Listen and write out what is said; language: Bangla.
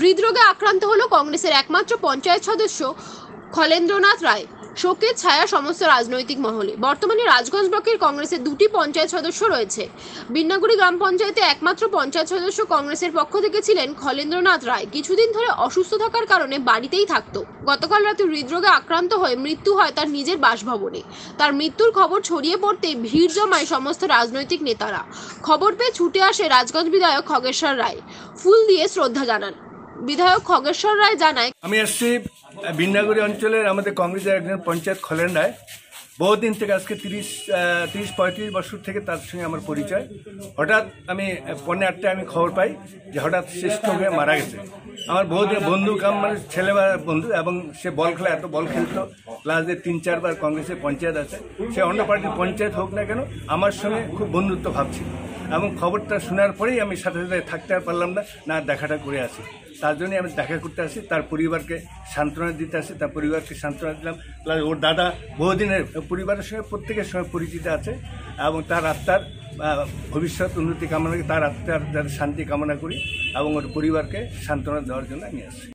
হৃদরোগে আক্রান্ত হলো কংগ্রেসের একমাত্র পঞ্চায়েত সদস্য খলেন্দ্রনাথ রায়। শোকের ছায়া সমস্ত রাজনৈতিক মহলে। বর্তমানে রাজগঞ্জ ব্লকের কংগ্রেসের দুটি পঞ্চায়েত সদস্য রয়েছে। বিন্নাগুড়ি গ্রাম পঞ্চায়েতে একমাত্র পঞ্চায়েত সদস্য কংগ্রেসের পক্ষ থেকে ছিলেন খলেন্দ্রনাথ রায়। কিছুদিন ধরে অসুস্থ থাকার কারণে বাড়িতেই থাকত। গতকাল রাতে হৃদরোগে আক্রান্ত হয়ে মৃত্যু হয় তার নিজের বাসভবনে। তার মৃত্যুর খবর ছড়িয়ে পড়তে ভিড় জমায় সমস্ত রাজনৈতিক নেতারা। খবর পেয়ে ছুটে আসে রাজগঞ্জ বিধায়ক খগেশ্বর রায়। ফুল দিয়ে শ্রদ্ধা জানান। বিধায়ক খগেশ্বর রায় জানায়, আমি এসছি বিন্নাগুড়ি অঞ্চলের আমাদের কংগ্রেসের একজন পঞ্চায়েত খলেন রায় বহুদিন থেকে আজকে তিরিশ তিরিশ পঁয়ত্রিশ বছর থেকে তার সঙ্গে আমার পরিচয়। হঠাৎ আমি পনেরো আটটায় আমি খবর পাই যে হঠাৎ শ্রেষ্ঠ হয়ে মারা গেছে। আমার বহুদিন বন্ধু কাম মানে ছেলেবেলার বন্ধু, এবং সে বল খেলা, এত বল খেলতো। প্লাস যে তিন, চারবার কংগ্রেসের পঞ্চায়েত আছে। সে অন্য পার্টির পঞ্চায়েত হোক না কেন, আমার সঙ্গে খুব বন্ধুত্ব ভাবছিল। এবং খবরটা শোনার পরেই আমি সাথে সাথে থাকতে আর পারলাম না না দেখাটা করে আসি। তার জন্যই আমি দেখা করতে আসি, তার পরিবারকে সান্ত্বনা দিতে আসি, তার পরিবারকে সান্ত্বনা দিলাম। প্লাস ওর দাদা বহুদিনের পরিবারের সঙ্গে প্রত্যেকের সঙ্গে পরিচিত আছে এবং তার আত্মার ভবিষ্যৎ উন্নতি কামনা তার আত্মার যাতে শান্তি কামনা করি এবং ওর পরিবারকে সান্ত্বনা দেওয়ার জন্য আমি আসছি।